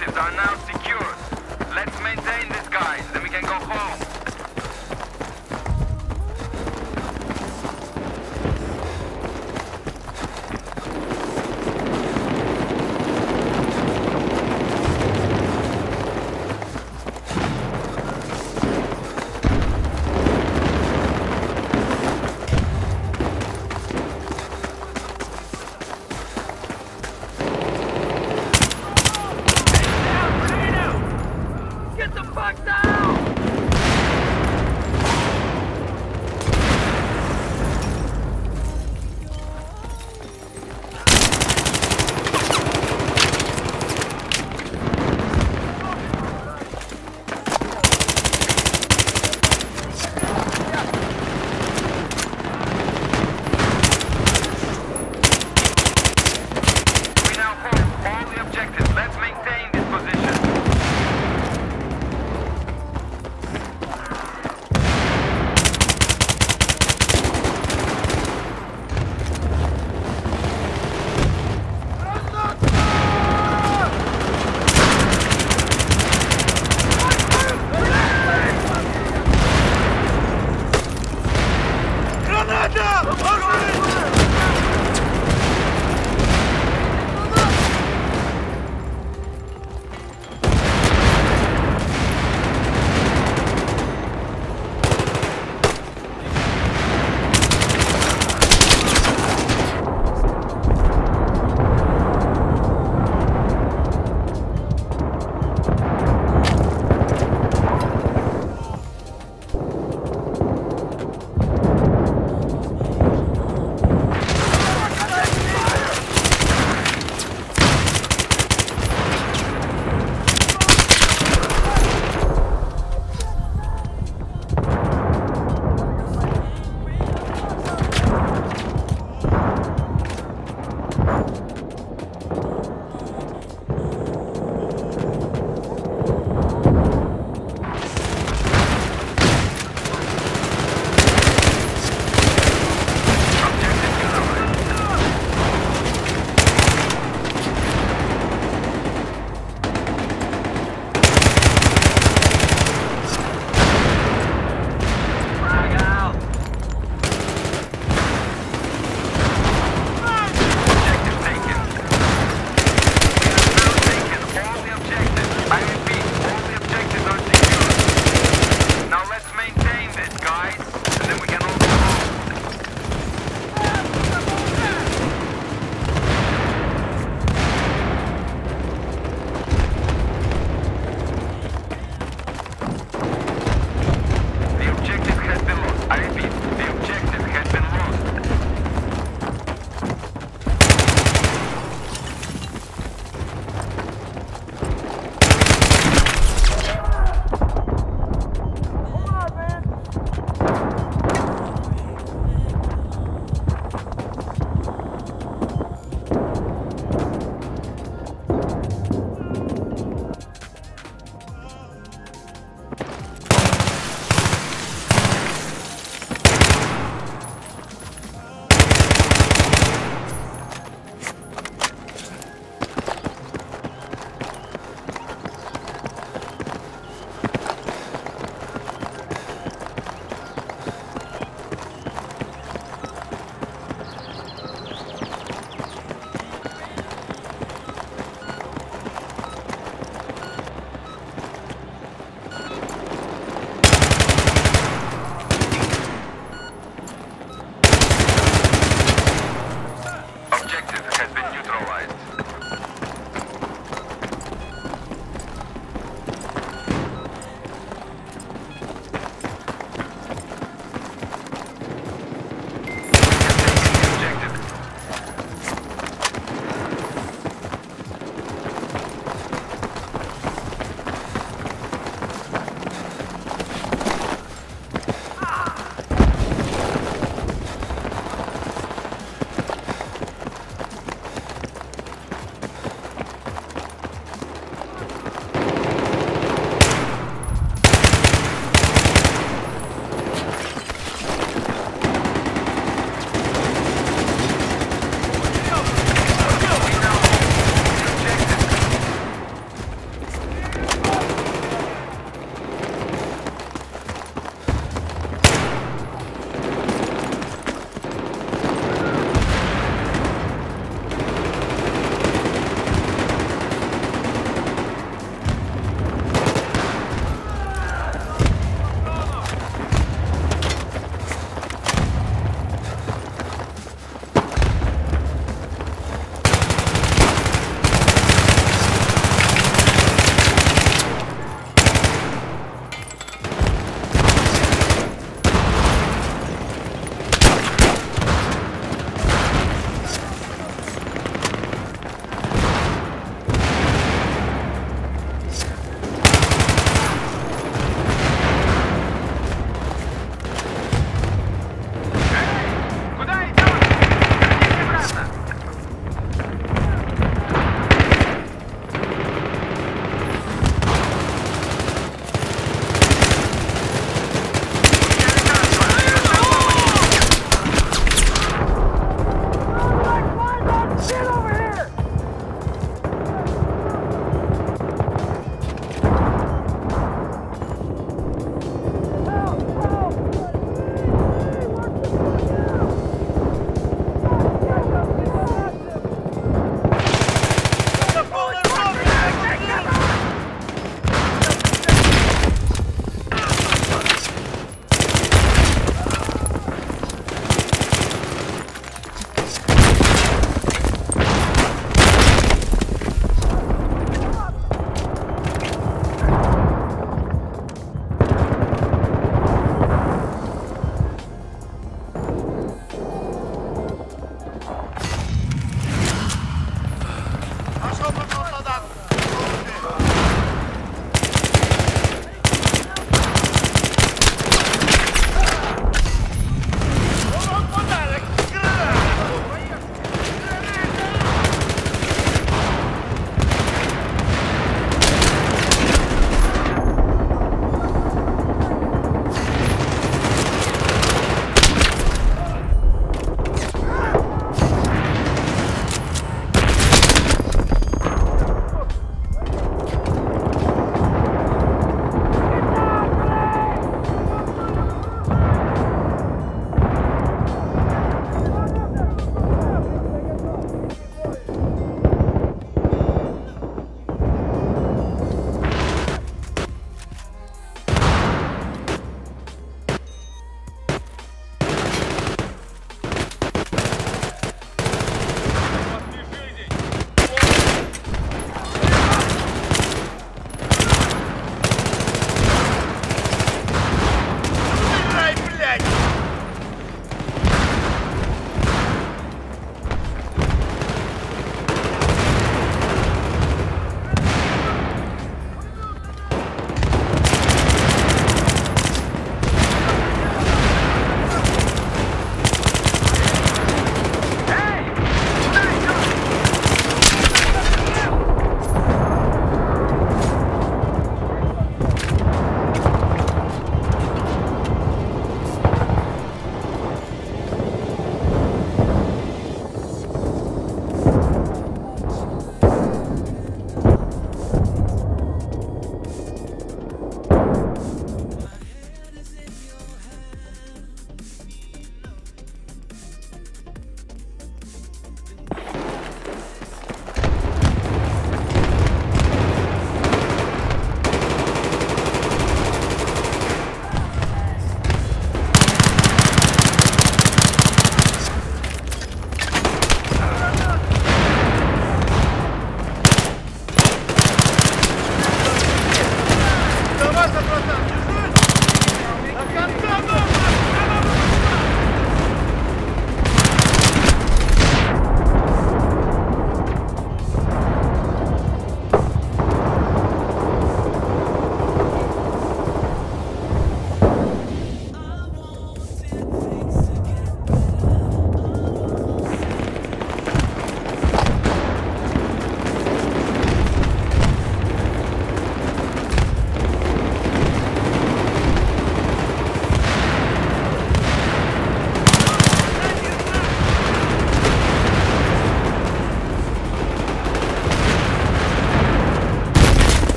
objectives are now secured. Heads up! Over